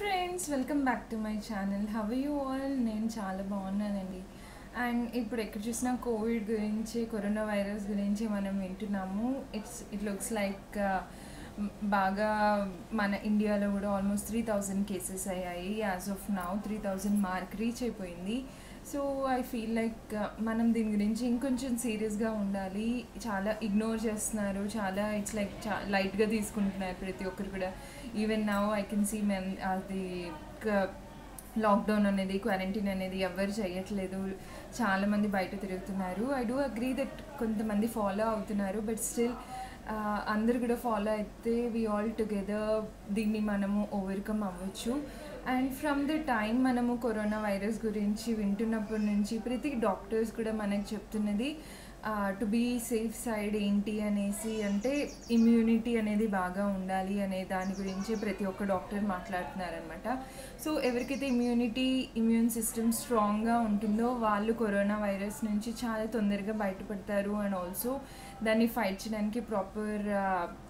Friends welcome back to my channel how you all నేను చాలా బాగున్నానండి. అండ్ ఇప్పుడు ఎక్కడ చూసినా కోవిడ్ గురించి కరోనా వైరస్ గురించి మనం వింటున్నాము. ఇట్స్ ఇట్ లుక్స్ లైక్ బాగా మన ఇండియాలో కూడా ఆల్మోస్ట్ త్రీ థౌజండ్ కేసెస్ అయ్యాయి. As of now three thousand mark reach అయిపోయింది. సో ఐ ఫీల్ లైక్ మనం దీని గురించి ఇంకొంచెం సీరియస్గా ఉండాలి. చాలా ఇగ్నోర్ చేస్తున్నారు. చాలా ఇట్స్ లైక్ చా లైట్గా తీసుకుంటున్నారు ప్రతి ఒక్కరు కూడా. Even now I can see men అది లాక్డౌన్ అనేది క్వారంటైన్ అనేది ఎవరు చేయట్లేదు. చాలామంది బయట తిరుగుతున్నారు. ఐ డూ అగ్రీ దట్ కొంతమంది ఫాలో అవుతున్నారు బట్ స్టిల్ అందరు కూడా ఫాలో అయితే వి ఆల్ టుగెదర్ దీన్ని మనము ఓవర్కమ్ అవ్వచ్చు. అండ్ ఫ్రమ్ ద టైం మనము కరోనా వైరస్ గురించి వింటున్నప్పటి నుంచి ప్రతి డాక్టర్స్ కూడా మనకు చెప్తున్నది టు బీ సేఫ్ సైడ్ ఏంటి అనేసి అంటే ఇమ్యూనిటీ అనేది బాగా ఉండాలి అనే దాని గురించి ప్రతి ఒక్క డాక్టర్ మాట్లాడుతున్నారనమాట సో ఎవరికైతే ఇమ్యూనిటీ ఇమ్యూన్ సిస్టమ్ స్ట్రాంగ్గా ఉంటుందో వాళ్ళు కరోనా వైరస్ నుంచి చాలా తొందరగా బయటపడతారు అండ్ ఆల్సో దాన్ని ఫైట్ చేయడానికి ప్రాపర్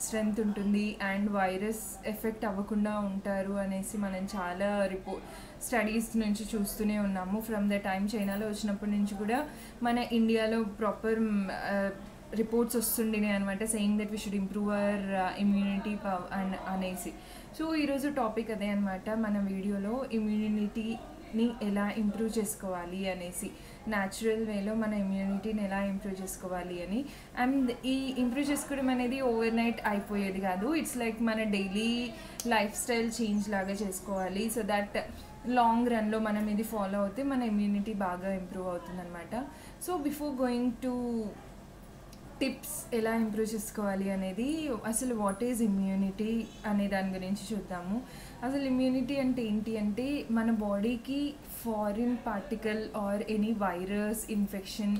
స్ట్రెంగ్త్ ఉంటుంది అండ్ వైరస్ ఎఫెక్ట్ అవ్వకుండా ఉంటారు అనేసి మనం చాలా రిపోర్ట్ స్టడీస్ నుంచి చూస్తూనే ఉన్నాము. ఫ్రమ్ ద టైం చైనాలో వచ్చినప్పటి నుంచి కూడా మన ఇండియాలో ప్రాపర్ రిపోర్ట్స్ వస్తుండే అనమాట saying that we should improve our immunity power and అనేసి. సో ఈరోజు టాపిక్ అదే అనమాట మన వీడియోలో ఇమ్యూనిటీని ఎలా ఇంప్రూవ్ చేసుకోవాలి అనేసి. న్యాచురల్ వేలో మన ఇమ్యూనిటీని ఎలా ఇంప్రూవ్ చేసుకోవాలి అని. అండ్ ఈ ఇంప్రూవ్ చేసుకోవడం అనేది ఓవర్ నైట్ అయిపోయేది కాదు. ఇట్స్ లైక్ మన డైలీ లైఫ్ స్టైల్ చేంజ్ లాగా చేసుకోవాలి. సో దట్ లాంగ్ రన్లో మనం ఇది ఫాలో అవుతే మన ఇమ్యూనిటీ బాగా ఇంప్రూవ్ అవుతుంది అనమాట so before going to tips ఎలా ఇంప్రూవ్ చేసుకోవాలి అనేది అసలు వాట్ ఈజ్ ఇమ్యూనిటీ అనే దాని గురించి చూద్దాము. అసలు ఇమ్యూనిటీ అంటే ఏంటి అంటే మన బాడీకి foreign particle or any virus infection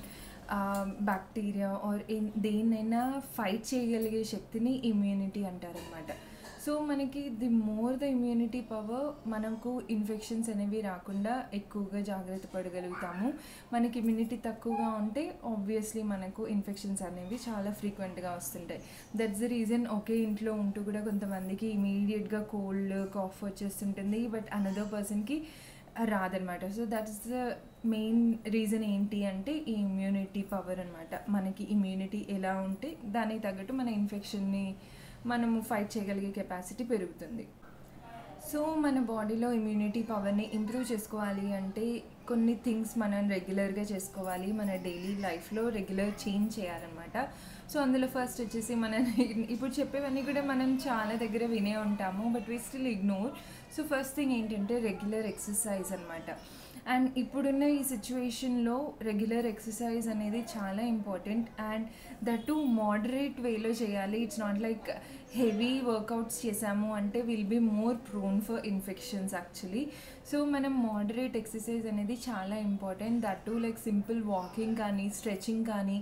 bacteria or దేన్నైనా ఫైట్ చేయగలిగే శక్తిని ఇమ్యూనిటీ అంటారనమాట సో మనకి the more the immunity power మనకు ఇన్ఫెక్షన్స్ అనేవి రాకుండా ఎక్కువగా జాగ్రత్త పడగలుగుతాము. మనకి ఇమ్యూనిటీ తక్కువగా ఉంటే ఆబ్వియస్లీ మనకు ఇన్ఫెక్షన్స్ అనేవి చాలా ఫ్రీక్వెంట్గా వస్తుంటాయి. దట్స్ ద రీజన్ ఒకే ఇంట్లో ఉంటూ కూడా కొంతమందికి ఇమీడియట్గా కోల్డ్ కాఫ్ వచ్చేస్తుంటుంది. బట్ అనదర్ పర్సన్కి రాదనమాట. So that is the main reason ఏంటి అంటే ఈ ఇమ్యూనిటీ పవర్ అనమాట మనకి ఇమ్యూనిటీ ఎలా ఉంటే దానికి తగ్గట్టు మన ఇన్ఫెక్షన్ని మనము ఫైట్ చేయగలిగే కెపాసిటీ పెరుగుతుంది. సో మన బాడీలో ఇమ్యూనిటీ పవర్ని ఇంప్రూవ్ చేసుకోవాలి అంటే కొన్ని థింగ్స్ మనం రెగ్యులర్గా చేసుకోవాలి. మన డైలీ లైఫ్లో రెగ్యులర్ చేంజ్ చేయాలన్నమాట. సో అందులో ఫస్ట్ వచ్చేసి మనం ఇప్పుడు చెప్పేవన్నీ కూడా మనం చాలా దగ్గర వినే ఉంటాము but we still ignore so first thing ఏంటంటే రెగ్యులర్ ఎక్సర్సైజ్ అనమాట అండ్ ఇప్పుడున్న ఈ సిచ్యువేషన్లో రెగ్యులర్ ఎక్సర్సైజ్ అనేది చాలా important and that to moderate వేలో చేయాలి. It's not like heavy workouts చేసాము అంటే will be more prone for infections actually so మనం మోడరేట్ ఎక్సర్సైజ్ అనేది చాలా important that to like simple walking కానీ స్ట్రెచింగ్ కానీ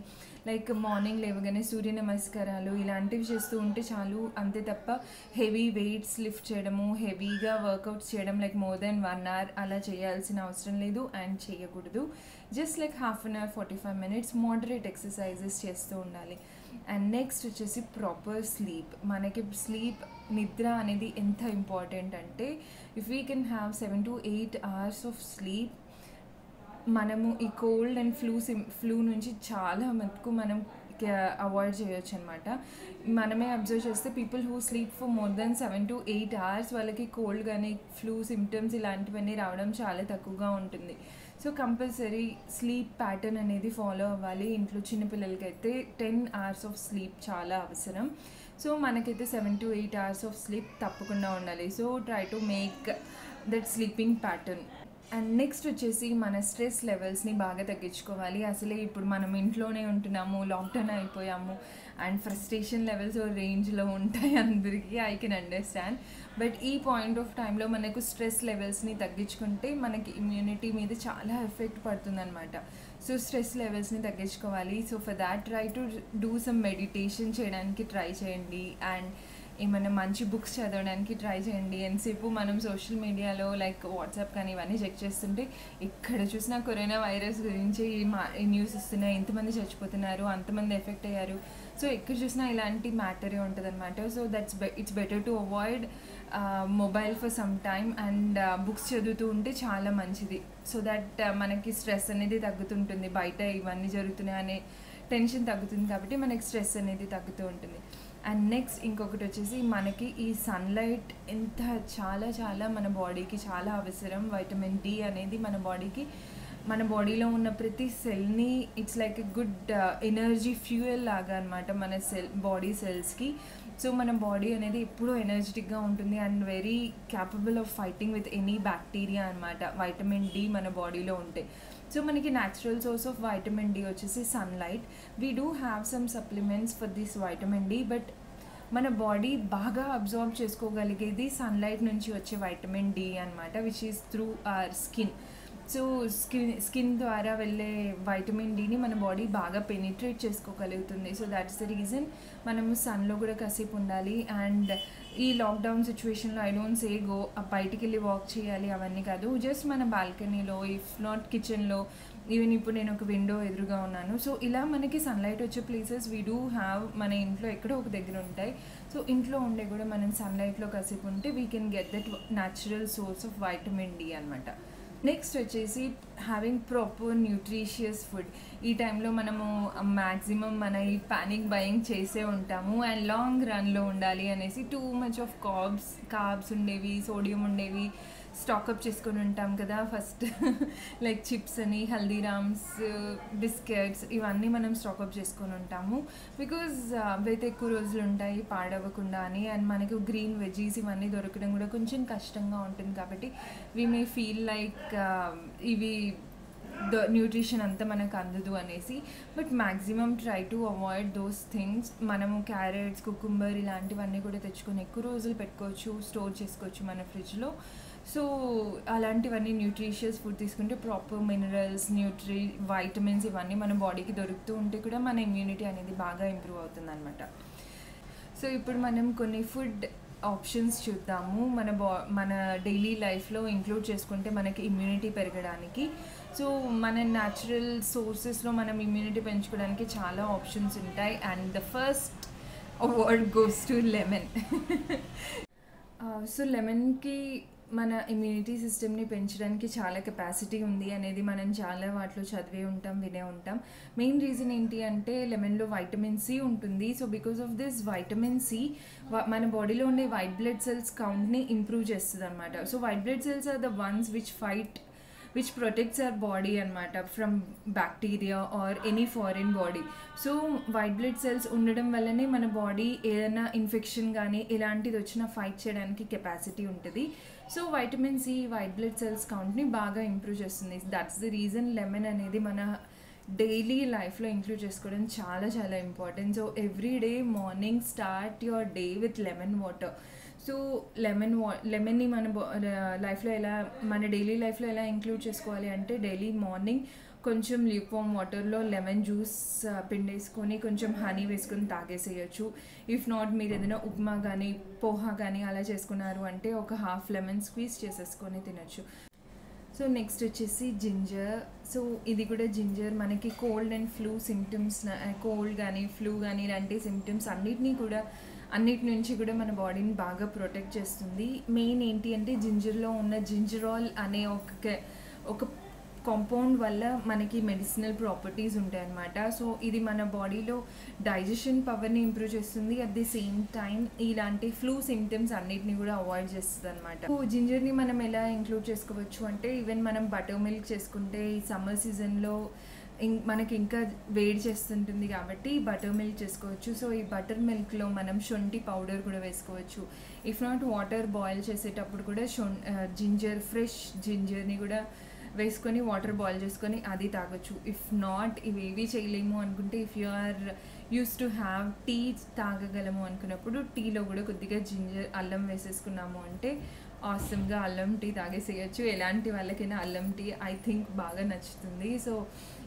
లైక్ మార్నింగ్ లేవగానే సూర్య నమస్కారాలు ఇలాంటివి చేస్తూ ఉంటే చాలు. అంతే తప్ప హెవీ వెయిట్స్ లిఫ్ట్ చేయడము హెవీగా వర్కౌట్స్ చేయడం like more then one hour అలా చేయాల్సిన అవసరం లేదు అండ్ చేయకూడదు. Just like half an hour forty five minutes moderate exercises చేస్తూ ఉండాలి. అండ్ నెక్స్ట్ వచ్చేసి ప్రాపర్ స్లీప్ మనకి స్లీప్ నిద్ర అనేది ఎంత ఇంపార్టెంట్ అంటే if we can have seven to eight hours of sleep మనము ఈ కోల్డ్ అండ్ ఫ్లూ సిమ్ ఫ్లూ నుంచి చాలా మటుకు మనం అవాయిడ్ చేయొచ్చు అనమాట మనమే అబ్జర్వ్ చేస్తే people who sleep for more then seven to eight hours వాళ్ళకి కోల్డ్ కానీ ఫ్లూ సిమ్టమ్స్ ఇలాంటివన్నీ రావడం చాలా తక్కువగా ఉంటుంది. సో కంపల్సరీ స్లీప్ ప్యాటర్న్ అనేది ఫాలో అవ్వాలి. ఇంట్లో చిన్నపిల్లలకి అయితే టెన్ అవర్స్ ఆఫ్ స్లీప్ చాలా అవసరం. సో మనకైతే seven to eight hours of sleep తప్పకుండా ఉండాలి. So try to make that sleeping pattern and next వచ్చేసి మన స్ట్రెస్ లెవెల్స్ని బాగా తగ్గించుకోవాలి. అసలే ఇప్పుడు మనం ఇంట్లోనే ఉంటున్నాము లాక్డౌన్ అయిపోయాము అండ్ ఫ్రస్ట్రేషన్ లెవెల్స్ రేంజ్లో ఉంటాయి అందరికీ ఐ కెన్ అండర్స్టాండ్ బట్ ఈ పాయింట్ ఆఫ్ టైంలో మనకు స్ట్రెస్ లెవెల్స్ని తగ్గించుకుంటే మనకి ఇమ్యూనిటీ మీద చాలా ఎఫెక్ట్ పడుతుందన్నమాట. సో స్ట్రెస్ లెవెల్స్ని తగ్గించుకోవాలి. So for that try to do some meditation చేయడానికి ట్రై చేయండి. అండ్ ఏమైనా మంచి బుక్స్ చదవడానికి ట్రై చేయండి. ఎంతసేపు మనం సోషల్ మీడియాలో లైక్ వాట్సాప్ కానీ ఇవన్నీ చెక్ చేస్తుంటే ఎక్కడ చూసినా కరోనా వైరస్ గురించి మా న్యూస్ ఇస్తున్నాయి ఎంతమంది చచ్చిపోతున్నారు? అంతమంది ఎఫెక్ట్ అయ్యారు. సో ఎక్కడ చూసినా ఇలాంటి మ్యాటరే ఉంటుంది అనమాట so that's it's better to avoid mobile for some time and books చదువుతూ ఉంటే చాలా మంచిది. సో దట్ uh, మనకి స్ట్రెస్ అనేది తగ్గుతుంటుంది. బయట ఇవన్నీ జరుగుతున్నాయి అనే టెన్షన్ తగ్గుతుంది కాబట్టి మనకి స్ట్రెస్ అనేది తగ్గుతూ ఉంటుంది. అండ్ నెక్స్ట్ ఇంకొకటి వచ్చేసి మనకి ఈ సన్లైట్ ఎంత చాలా చాలా మన బాడీకి చాలా అవసరం. వైటమిన్ డి అనేది మన బాడీకి మన బాడీలో ఉన్న ప్రతి సెల్ని it's like a good energy fuel లాగా అనమాట మన సెల్ బాడీ సెల్స్కి సో మన బాడీ అనేది ఎప్పుడూ ఎనర్జెటిక్గా ఉంటుంది and very capable of fighting with any bacteria అనమాట వైటమిన్ డి మన బాడీలో ఉంటే. సో మనకి natural source of vitamin D వచ్చేసి sunlight we do have some supplements for this vitamin D but మన బాడీ బాగా అబ్జార్బ్ చేసుకోగలిగేది సన్లైట్ నుంచి వచ్చే వైటమిన్ డి అనమాట which is through our skin so skin skin ద్వారా వెళ్ళే వైటమిన్ డిని మన బాడీ బాగా పెనిట్రేట్ చేసుకోగలుగుతుంది. సో దాట్స్ ద రీజన్ మనము సన్లో కూడా కసేపు ఉండాలి. అండ్ ఈ లాక్డౌన్ సిచ్యువేషన్లో ఐ డోంట్ సే గో బయటికి వెళ్ళి వాక్ చేయాలి అవన్నీ కాదు. జస్ట్ మన బాల్కనీలో ఇఫ్ నాట్ కిచెన్లో ఈవెన్ ఇప్పుడు నేను ఒక విండో ఎదురుగా ఉన్నాను. సో ఇలా మనకి సన్లైట్ వచ్చే ప్లేసెస్ వీ డూ హ్యావ్ మన ఇంట్లో ఎక్కడో ఒక దగ్గర ఉంటాయి. సో ఇంట్లో ఉండే కూడా మనం సన్లైట్లో కసిపు ఉంటే we can get that natural source of vitamin D అనమాట నెక్స్ట్ వచ్చేసి హ్యావింగ్ ప్రాపర్ న్యూట్రిషియస్ ఫుడ్ ఈ టైంలో మనము మ్యాక్సిమం మన ఈ ప్యానిక్ బయింగ్ చేసే ఉంటాము అండ్ లాంగ్ రన్లో ఉండాలి అనేసి too much of carbs carbs ఉండేవి సోడియం ఉండేవి స్టాకప్ చేసుకొని ఉంటాం కదా ఫస్ట్ లైక్ చిప్స్ అని హల్దీరామ్స్ బిస్కెట్స్ ఇవన్నీ మనం స్టాకప్ చేసుకొని ఉంటాము. బికాజ్ uh, అవైతే ఎక్కువ రోజులు ఉంటాయి పాడవకుండా అని అండ్ మనకు గ్రీన్ వెజీస్ ఇవన్నీ దొరకడం కూడా కొంచెం కష్టంగా ఉంటుంది కాబట్టి వీ మే ఫీల్ లైక్ ఇవి న్యూట్రిషన్ అంతా మనకు అందదు అనేసి but maximum try to avoid those things మనము క్యారెట్స్ కుకుంబర్ ఇలాంటివన్నీ కూడా తెచ్చుకొని ఎక్కువ రోజులు పెట్టుకోవచ్చు స్టోర్ చేసుకోవచ్చు మన ఫ్రిడ్జ్లో సో అలాంటివన్నీ న్యూట్రిషియస్ ఫుడ్ తీసుకుంటే ప్రాపర్ మినరల్స్ న్యూట్రి వైటమిన్స్ ఇవన్నీ మన బాడీకి దొరుకుతూ ఉంటే కూడా మన ఇమ్యూనిటీ అనేది బాగా ఇంప్రూవ్ అవుతుంది అనమాట సో ఇప్పుడు మనం కొన్ని ఫుడ్ ఆప్షన్స్ చూద్దాము. మన బా మన డైలీ లైఫ్లో ఇంక్లూడ్ చేసుకుంటే మనకి ఇమ్యూనిటీ పెరగడానికి. సో మన న్యాచురల్ సోర్సెస్లో మనం ఇమ్యూనిటీ పెంచుకోవడానికి చాలా ఆప్షన్స్ ఉంటాయి. And the first award goes to lemon so లెమన్కి మన ఇమ్యూనిటీ సిస్టమ్ని పెంచడానికి చాలా కెపాసిటీ ఉంది అనేది మనం చాలా వాటిలో చదివే ఉంటాం వినే ఉంటాం. మెయిన్ రీజన్ ఏంటి అంటే లెమన్లో వైటమిన్ సి ఉంటుంది. So because of this vitamin C మన బాడీలో ఉండే వైట్ బ్లడ్ సెల్స్ కౌంట్ని ఇంప్రూవ్ చేస్తుంది అనమాట so white blood cells are the ones which fight which protects our body అనమాట from bacteria or any foreign body so white blood cells ఉండడం వల్లనే మన బాడీ ఏదైనా ఇన్ఫెక్షన్ కానీ ఇలాంటిది వచ్చినా ఫైట్ చేయడానికి కెపాసిటీ ఉంటుంది. So vitamin C white blood cells కౌంట్ని బాగా ఇంప్రూవ్ చేస్తుంది. దట్స్ ది రీజన్ లెమన్ అనేది మన డైలీ లైఫ్లో ఇంక్లూడ్ చేసుకోవడం చాలా చాలా important so every day morning start your day with lemon water so lemon వా లెమన్ని మన లైఫ్లో uh, ఎలా మన డైలీ లైఫ్లో ఎలా ఇంక్లూడ్ చేసుకోవాలి అంటే డైలీ మార్నింగ్ కొంచెం లిక్వామ్ వాటర్లో లెమన్ జ్యూస్ పిండేసుకొని కొంచెం హనీ వేసుకొని తాగేసేయచ్చు. ఇఫ్ నాట్ మీరు ఏదైనా ఉప్మా కానీ పోహా కానీ అలా చేసుకున్నారు అంటే ఒక హాఫ్ లెమన్ స్క్వీజ్ చేసేసుకొని తినచ్చు. సో నెక్స్ట్ వచ్చేసి జింజర్ సో ఇది కూడా జింజర్ మనకి cold and flu symptoms cold కానీ ఫ్లూ కానీ ఇలాంటి సిమ్టమ్స్ అన్నిటినీ కూడా అన్నిటి నుంచి కూడా మన బాడీని బాగా ప్రొటెక్ట్ చేస్తుంది. మెయిన్ ఏంటి అంటే జింజర్లో ఉన్న జింజరాల్ అనే ఒక ఒక కాంపౌండ్ వల్ల మనకి మెడిసినల్ ప్రాపర్టీస్ ఉంటాయి అన్నమాట సో ఇది మన బాడీలో డైజెషన్ పవర్ని ఇంప్రూవ్ చేస్తుంది. అట్ ది సేమ్ టైం ఇలాంటి ఫ్లూ సిమ్టమ్స్ అన్నిటిని కూడా అవాయిడ్ చేస్తుంది అనమాట సో జింజర్ని మనం ఎలా ఇంక్లూడ్ చేసుకోవచ్చు అంటే ఈవెన్ మనం బటర్ మిల్క్ చేసుకుంటే ఈ సమ్మర్ సీజన్లో మనకి ఇంకా వేడి చేస్తుంటుంది కాబట్టి బటర్ మిల్క్ చేసుకోవచ్చు. సో ఈ బటర్ మిల్క్లో మనం శొంఠి పౌడర్ కూడా వేసుకోవచ్చు. ఇఫ్ నాట్ వాటర్ బాయిల్ చేసేటప్పుడు కూడా షొం జింజర్ ఫ్రెష్ జింజర్ని కూడా వేసుకొని వాటర్ బాయిల్ చేసుకొని అది తాగొచ్చు. ఇఫ్ నాట్ ఇవేవి చేయలేము అనుకుంటే if you are used to have tea తాగగలము అనుకున్నప్పుడు టీలో కూడా కొద్దిగా జింజర్ అల్లం వేసేసుకున్నాము అంటే ఆసమ్గా అల్లం టీ తాగేసేయచ్చు. ఎలాంటి వాళ్ళకైనా అల్లం టీ ఐ థింక్ బాగా నచ్చుతుంది. సో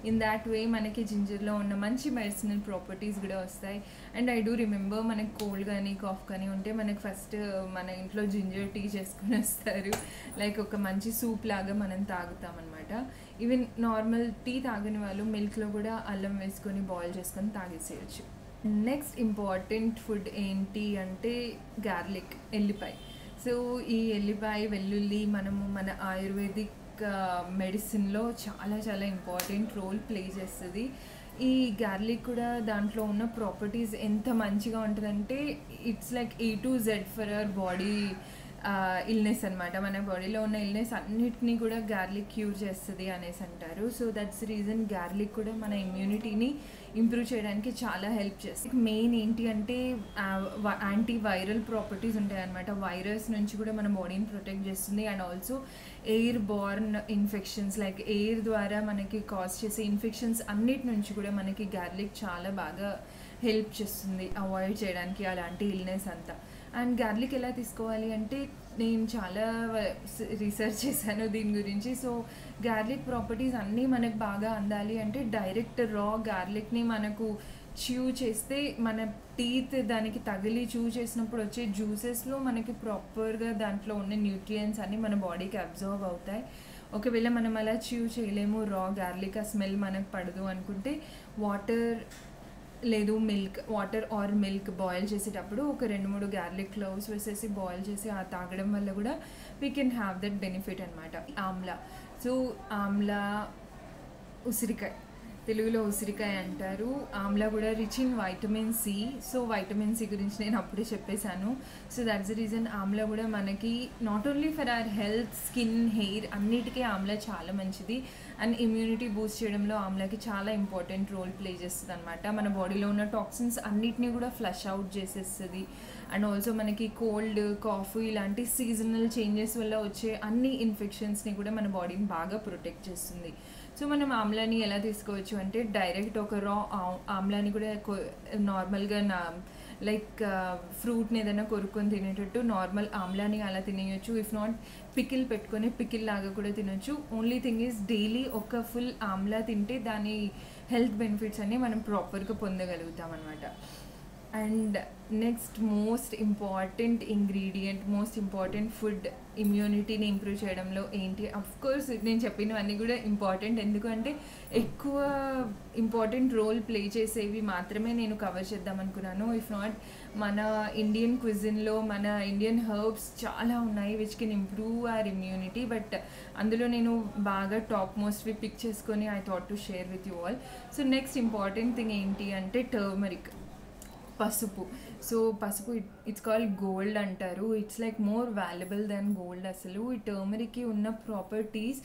ఇన్ దాట్ వే మనకి జింజర్లో ఉన్న మంచి మెడిసినల్ ప్రాపర్టీస్ కూడా వస్తాయి. అండ్ ఐ డూ రిమెంబర్ మనకి కోల్డ్ కానీ కాఫ్ కానీ ఉంటే మనకి ఫస్ట్ మన ఇంట్లో జింజర్ టీ చేసుకుని వస్తారు. లైక్ ఒక మంచి సూప్ లాగా మనం తాగుతాం అనమాట ఈవెన్ నార్మల్ టీ తాగని వాళ్ళు మిల్క్లో కూడా అల్లం వేసుకొని బాయిల్ చేసుకొని తాగేసేయచ్చు. నెక్స్ట్ ఇంపార్టెంట్ ఫుడ్ ఏంటి అంటే గార్లిక్ ఎల్లిపాయ. సో ఈ ఎల్లిపాయ వెల్లుల్లి మనము మన ఆయుర్వేదిక్ మెడిసిన్లో చాలా చాలా ఇంపార్టెంట్ రోల్ ప్లే చేస్తుంది. ఈ గార్లిక్ కూడా దాంట్లో ఉన్న ప్రాపర్టీస్ ఎంత మంచిగా ఉంటుందంటే it's like A to Z for our body illness అనమాట మన బాడీలో ఉన్న ఇల్నెస్ అన్నిటినీ కూడా గార్లిక్ క్యూర్ చేస్తుంది అనేసి అంటారు. సో దట్స్ రీజన్ గార్లిక్ కూడా మన ఇమ్యూనిటీని ఇంప్రూవ్ చేయడానికి చాలా హెల్ప్ చేస్తుంది. మెయిన్ ఏంటి అంటే యాంటీ వైరల్ ప్రాపర్టీస్ ఉంటాయి అనమాట వైరస్ నుంచి కూడా మన బాడీని ప్రొటెక్ట్ చేస్తుంది. And also airborne infections like air ద్వారా మనకి కాజ్ చేసే ఇన్ఫెక్షన్స్ అన్నిటి నుంచి కూడా మనకి గార్లిక్ చాలా బాగా హెల్ప్ చేస్తుంది. అవాయిడ్ చేయడానికి అలాంటి ఇల్నెస్ అంతా. అండ్ గార్లిక్ ఎలా తీసుకోవాలి అంటే నేను చాలా రీసెర్చ్ చేశాను దీని గురించి. సో గార్లిక్ ప్రాపర్టీస్ అన్నీ మనకు బాగా అందాలి అంటే డైరెక్ట్ రా గార్లిక్ని మనకు చ్యూ చేస్తే మన టీత్ దానికి తగిలి చూ చేసినప్పుడు వచ్చే జ్యూసెస్లో మనకి ప్రాపర్గా దాంట్లో ఉన్న న్యూట్రియంట్స్ అన్నీ మన బాడీకి అబ్జర్వ్ అవుతాయి. ఒకవేళ మనం అలా చ్యూ చేయలేము రా గార్లిక్ ఆ స్మెల్ మనకు పడదు అనుకుంటే వాటర్ లేదు milk water or milk boil చేసేటప్పుడు ఒక రెండు మూడు గార్లిక్ క్లోవ్స్ వేసేసి బాయిల్ చేసి ఆ తాగడం వల్ల కూడా we can have that benefit అనమాట ఆమ్లా. సో ఆమ్లా ఉసిరికాయ. తెలుగులో ఉసిరికాయ అంటారు. ఆమ్లా కూడా rich in vitamin C so vitamin C గురించి నేను అప్పుడే చెప్పేశాను. So that's the reason amla కూడా మనకి not only for our health skin hair అన్నిటికీ ఆమ్లా చాలా మంచిది. అండ్ ఇమ్యూనిటీ బూస్ట్ చేయడంలో ఆమ్లాకి చాలా ఇంపార్టెంట్ రోల్ ప్లే చేస్తుంది అనమాట మన బాడీలో ఉన్న టాక్సిన్స్ అన్నిటినీ కూడా ఫ్లష్ అవుట్ చేసేస్తుంది. అండ్ ఆల్సో మనకి కోల్డ్ కాఫ్ ఇలాంటి సీజనల్ చేంజెస్ వల్ల వచ్చే అన్ని ఇన్ఫెక్షన్స్ని కూడా మన బాడీని బాగా ప్రొటెక్ట్ చేస్తుంది. సో మనం ఆమ్లాని ఎలా తీసుకోవచ్చు అంటే డైరెక్ట్ ఒక రా ఆమ్లాని కూడా నార్మల్గా నా లైక్ ఫ్రూట్ని ఏదైనా కొరుక్కొని తినేటట్టు నార్మల్ ఆమ్లాని అలా తినేయచ్చు. ఇఫ్ నాట్ పికిల్ పెట్టుకొని పికిల్ లాగా కూడా తినొచ్చు. ఓన్లీ థింగ్ ఈజ్ డైలీ ఒక ఫుల్ ఆమ్లా తింటే దాని హెల్త్ బెనిఫిట్స్ అన్నీ మనం ప్రాపర్గా పొందగలుగుతాం అనమాట and next most important ingredient most important food ఇమ్యూనిటీని improve చేయడంలో ఏంటి? అఫ్ కోర్స్ నేను చెప్పినవన్నీ కూడా ఇంపార్టెంట్. ఎందుకంటే ఎక్కువ ఇంపార్టెంట్ రోల్ ప్లే చేసేవి మాత్రమే నేను కవర్ చేద్దాం అనుకున్నాను. ఇఫ్ నాట్ మన ఇండియన్ క్విజిన్లో మన ఇండియన్ హర్బ్స్ చాలా ఉన్నాయి which can improve or immunity but అందులో నేను బాగా టాప్ మోస్ట్వి పిక్ చేసుకొని I thought to share with you all so next important thing ఏంటి అంటే టర్మరిక్ పసుపు. సో పసుపు ఇట్స్ కాల్ గోల్డ్ అంటారు. It's like more valuable then gold అసలు. ఈ టర్మరిక్కి ఉన్న properties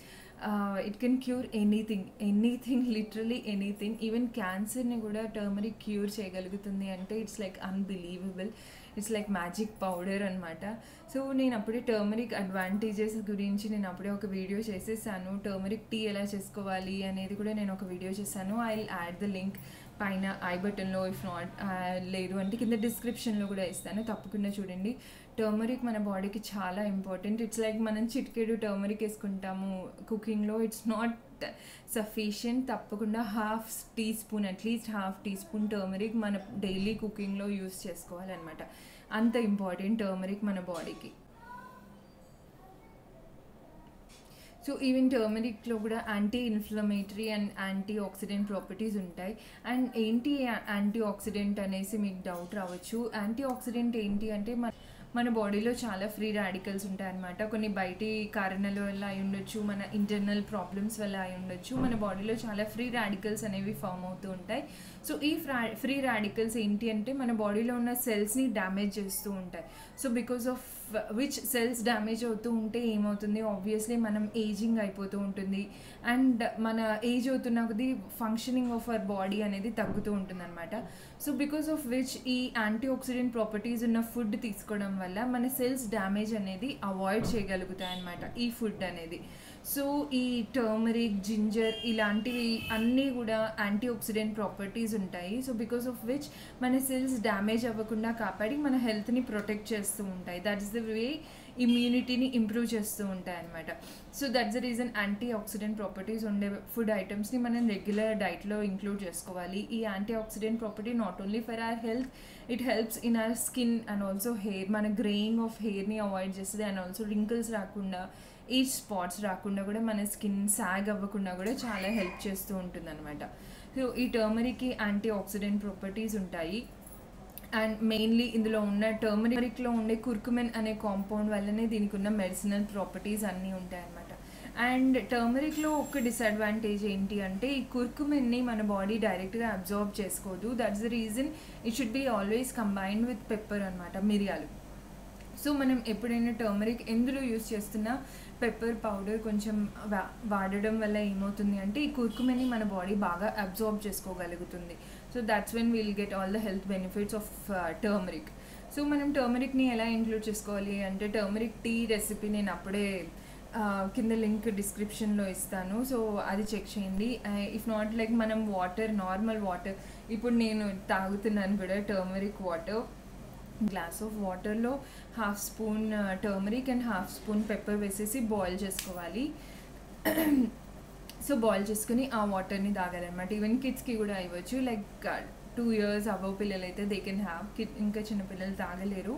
it can cure anything anything literally anything even క్యాన్సర్ని కూడా టర్మరిక్ క్యూర్ చేయగలుగుతుంది అంటే it's like unbelievable it's like magic powder అనమాట సో నేను అప్పుడే టర్మరిక్ అడ్వాంటేజెస్ గురించి నేను అప్పుడే ఒక వీడియో చేసేసాను. టర్మరిక్ టీ ఎలా చేసుకోవాలి అనేది కూడా నేను ఒక వీడియో చేశాను. ఐ యాడ్ ద లింక్ పైన ఐ బటన్లో ఇఫ్ నాట్ లేదు అంటే కింద డిస్క్రిప్షన్లో కూడా ఇస్తాను. తప్పకుండా చూడండి. టర్మరిక్ మన బాడీకి చాలా ఇంపార్టెంట్ ఇట్స్ లైక్ మనం చిటికెడు టర్మరిక్ వేసుకుంటాము. కుకింగ్లో ఇట్స్ నాట్ సఫిషియంట్ తప్పకుండా half teaspoon at least half teaspoon turmeric మన డైలీ కుకింగ్లో యూస్ చేసుకోవాలన్నమాట. అంత ఇంపార్టెంట్ టర్మరిక్ మన బాడీకి సో ఈవెన్ టర్మరిక్లో కూడా anti inflammatory and antioxidant properties ఉంటాయి. అండ్ ఏంటి యాంటీ ఆక్సిడెంట్ అనేసి మీకు డౌట్ రావచ్చు. యాంటీ ఆక్సిడెంట్ ఏంటి అంటే మన మన బాడీలో చాలా ఫ్రీ రాడికల్స్ ఉంటాయన్నమాట. కొన్ని బయటి కారణాల వల్ల అయి ఉండొచ్చు మన ఇంటర్నల్ ప్రాబ్లమ్స్ వల్ల అయి ఉండొచ్చు. మన బాడీలో చాలా ఫ్రీ రాడికల్స్ అనేవి ఫామ్ అవుతూ ఉంటాయి. సో ఈ ఫ్రా ఫ్రీ రాడికల్స్ ఏంటి అంటే మన బాడీలో ఉన్న సెల్స్ని డ్యామేజ్ చేస్తూ ఉంటాయి. So because of which cells damage అవుతూ ఉంటే ఏమవుతుంది? ఆబ్వియస్లీ మనం ఏజింగ్ అయిపోతూ ఉంటుంది. అండ్ మన ఏజ్ అవుతున్న కొద్దీ ఫంక్షనింగ్ ఆఫ్ అవర్ బాడీ అనేది తగ్గుతూ ఉంటుంది అనమాట సో బికాస్ ఆఫ్ విచ్ ఈ యాంటీ ఆక్సిడెంట్ ప్రాపర్టీస్ ఉన్న ఫుడ్ తీసుకోవడం వల్ల మన సెల్స్ డ్యామేజ్ అనేది అవాయిడ్ చేయగలుగుతాయి అనమాట ఈ ఫుడ్ అనేది. సో ఈ టర్మరిక్ జింజర్ ఇలాంటివి అన్నీ కూడా యాంటీ ఆక్సిడెంట్ ప్రాపర్టీస్ ఉంటాయి. సో బికాస్ ఆఫ్ విచ్ మన సెల్స్ డ్యామేజ్ అవ్వకుండా కాపాడి మన హెల్త్ని ప్రొటెక్ట్ చేస్తూ ఉంటాయి. దట్స్ ద వే ఇమ్యూనిటీని ఇంప్రూవ్ చేస్తూ ఉంటాయి అనమాట so that's the reason antioxidant properties ఉండే ఫుడ్ ఐటమ్స్ని మనం రెగ్యులర్ డైట్లో ఇంక్లూడ్ చేసుకోవాలి. ఈ antioxidant property not only for our health it helps in our skin and also hair మన గ్రేయింగ్ ఆఫ్ హెయిర్ని అవాయిడ్ చేస్తుంది అండ్ ఆల్సో రింకిల్స్ రాకుండా ఈ స్పాట్స్ రాకుండా కూడా మన స్కిన్ సాగ్ అవ్వకుండా కూడా చాలా హెల్ప్ చేస్తూ ఉంటుంది అనమాట సో ఈ టర్మరిక్కి యాంటీ ఆక్సిడెంట్ ప్రాపర్టీస్ ఉంటాయి. అండ్ మెయిన్లీ ఇందులో ఉన్న టర్మరిక్లో ఉండే కుర్కుమెన్ అనే కాంపౌండ్ వల్లనే దీనికి ఉన్న మెడిసినల్ ప్రాపర్టీస్ అన్నీ ఉంటాయన్నమాట. అండ్ టర్మరిక్లో ఒక డిసడ్వాంటేజ్ ఏంటి అంటే ఈ కుర్కుమెన్ని మన బాడీ డైరెక్ట్గా అబ్జర్వ్ చేసుకోదు. That's the reason it should be always combined with pepper అనమాట మిరియాలు. సో మనం ఎప్పుడైనా టర్మరిక్ ఎందులో యూస్ చేస్తున్నా పెప్పర్ పౌడర్ కొంచెం వా- వాడడం వల్ల ఏమవుతుంది అంటే ఈ కుర్కుమని మన బాడీ బాగా absorb చేసుకోగలుగుతుంది. So that's when will get all the health benefits of turmeric so మనం టర్మరిక్ని ఎలా ఇంక్లూడ్ చేసుకోవాలి అంటే టర్మరిక్ టీ రెసిపీ నేను అప్పుడే కింద లింక్ డిస్క్రిప్షన్లో ఇస్తాను. సో అది చెక్ చేయండి. ఇఫ్ నాట్ లైక్ మనం వాటర్ నార్మల్ వాటర్ ఇప్పుడు నేను తాగుతున్నాను కూడా టర్మరిక్ వాటర్ గ్లాస్ ఆఫ్ వాటర్లో half spoon turmeric and half spoon pepper వేసేసి బాయిల్ చేసుకోవాలి. సో బాయిల్ చేసుకుని ఆ వాటర్ని తాగాలన్నమాట. ఈవెన్ కిడ్స్కి కూడా ఇవ్వచ్చు లైక్ టూ ఇయర్స్ అబవ్ పిల్లలు అయితే దే కెన్ హ్యావ్ కిడ్ ఇంకా చిన్నపిల్లలు తాగలేరు.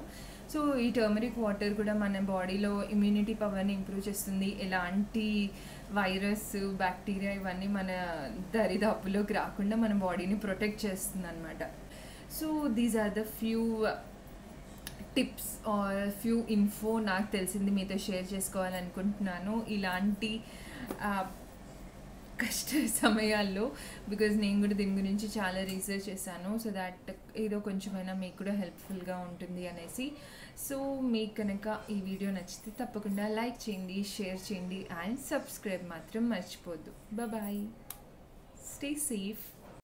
సో ఈ టర్మరిక్ వాటర్ కూడా మన బాడీలో ఇమ్యూనిటీ పవర్ని ఇంప్రూవ్ చేస్తుంది. ఎలాంటి వైరస్ బ్యాక్టీరియా ఇవన్నీ మన దరిదాపులోకి రాకుండా మన బాడీని ప్రొటెక్ట్ చేస్తుంది అనమాట so these are the few tips are few info నాకు తెలిసింది మీతో షేర్ చేసుకోవాలనుకుంటున్నాను. ఇలాంటి కష్ట సమయాల్లో బికాజ్ నేను కూడా దీని గురించి చాలా రీసెర్చ్ చేశాను. సో దాట్ ఏదో కొంచెమైనా మీకు కూడా హెల్ప్ఫుల్గా ఉంటుంది అనేసి. సో మీకు కనుక ఈ వీడియో నచ్చితే తప్పకుండా లైక్ చేయండి షేర్ చేయండి అండ్ సబ్స్క్రైబ్ మాత్రం మర్చిపోద్దు. Bye stay safe